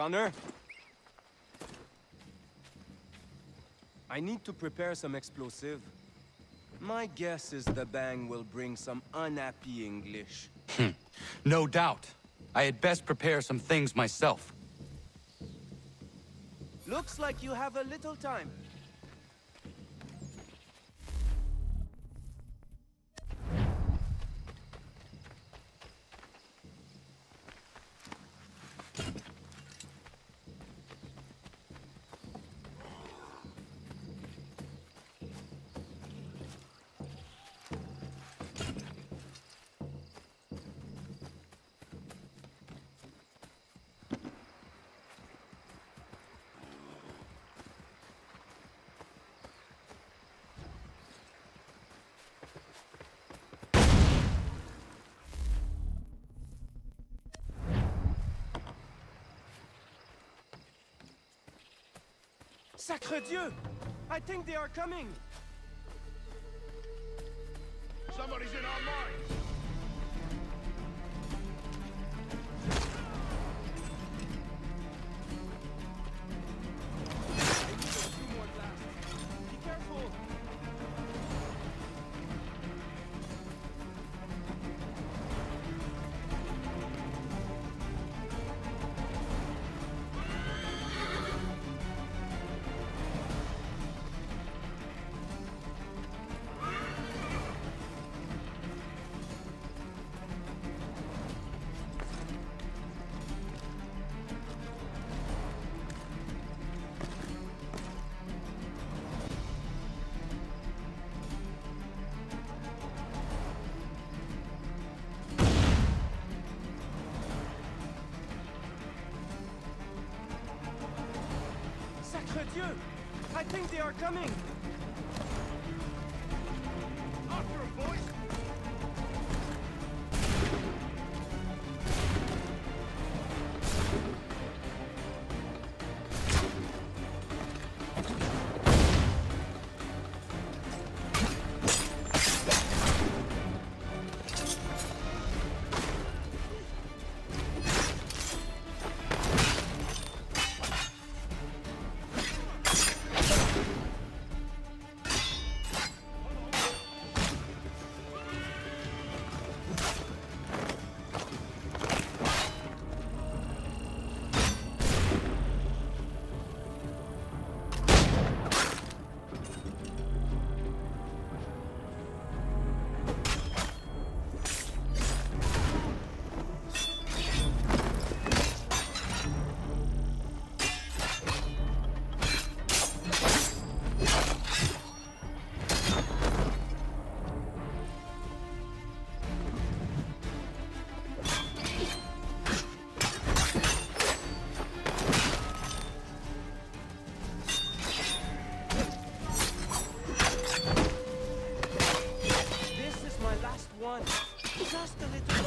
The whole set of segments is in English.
Connor? I need to prepare some explosive. My guess is the bang will bring some unhappy English. Hmm. no doubt. I had best prepare some things myself. Looks like you have a little time. Sacre Dieu! I think they are coming! Somebody's in our lines! I think they are coming! Last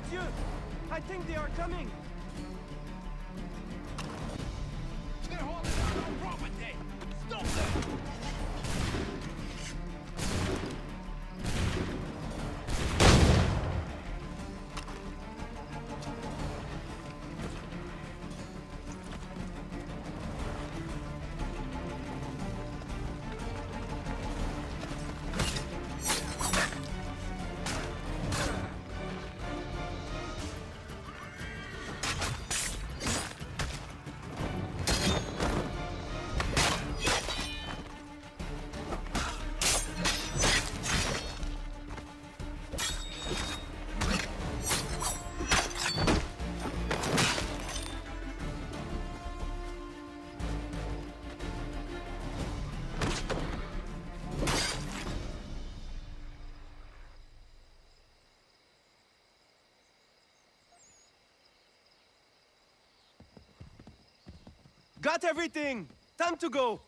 Dieu! I think they are coming! Got everything! Time to go!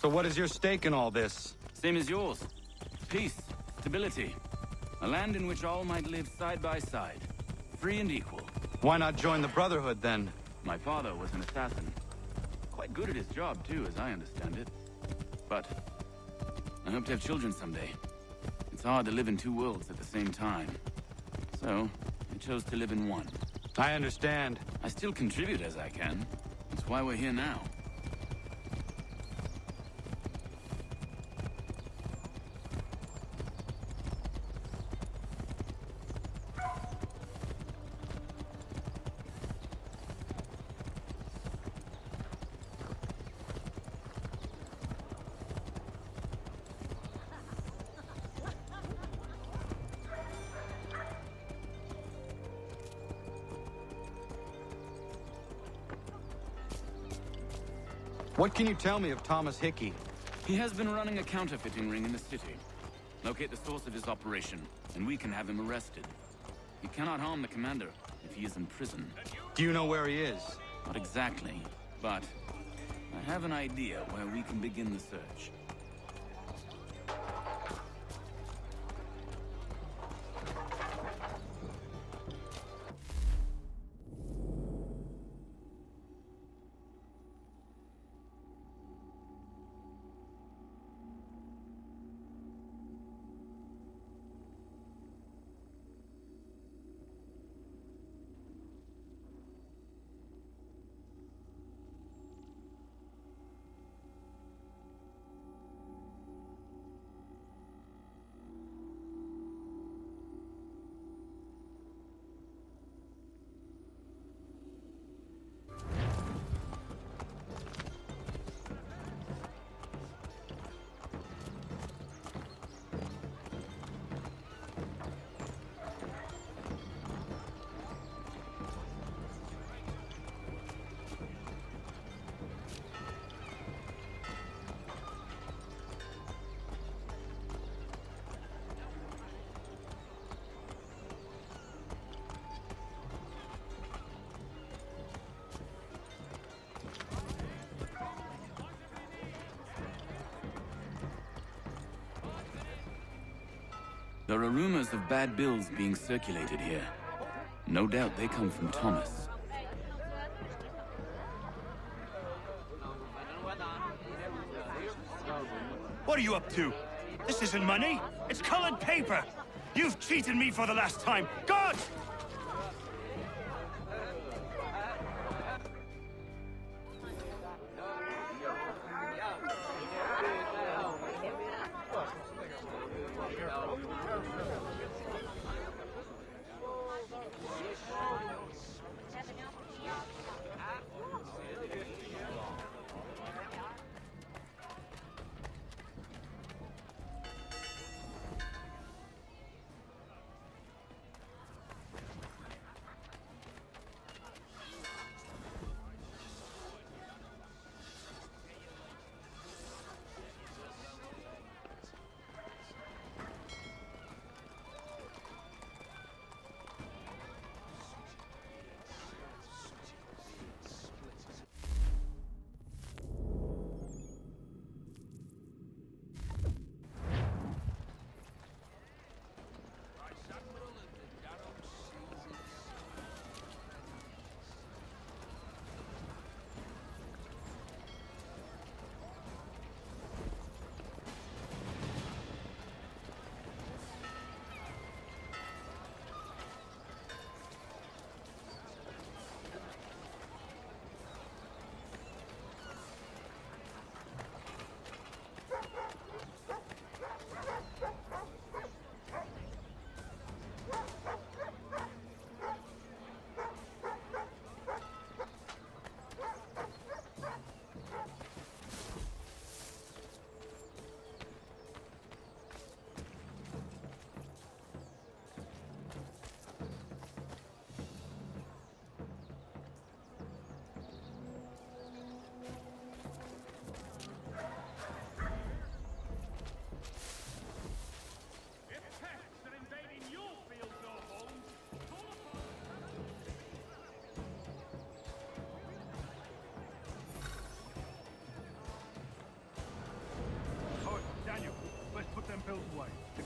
So what is your stake in all this? Same as yours. Peace, stability. A land in which all might live side by side. Free and equal. Why not join the Brotherhood, then? My father was an assassin. Quite good at his job, too, as I understand it. But... I hope to have children someday. It's hard to live in two worlds at the same time. So, I chose to live in one. I understand. I still contribute as I can. That's why we're here now. What can you tell me of Thomas Hickey? He has been running a counterfeiting ring in the city. Locate the source of his operation, and we can have him arrested. He cannot harm the commander if he is in prison. Do you know where he is? Not exactly. But I have an idea where we can begin the search. There are rumors of bad bills being circulated here. No doubt they come from Thomas. What are you up to? This isn't money. It's colored paper. You've cheated me for the last time. God!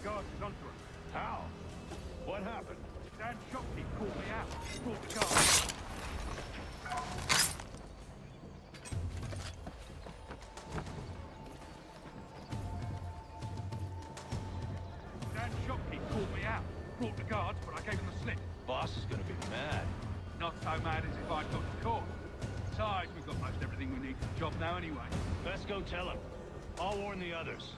Guard is onto us. How? What happened? Dan Shopkeep called me out. Brought the guard. Dan Shopkeep called me out. Brought the guards, but I gave him the slip. Boss is gonna be mad. Not so mad as if I'd got to court. Besides, we've got most everything we need for the job now anyway. Best go tell him. I'll warn the others.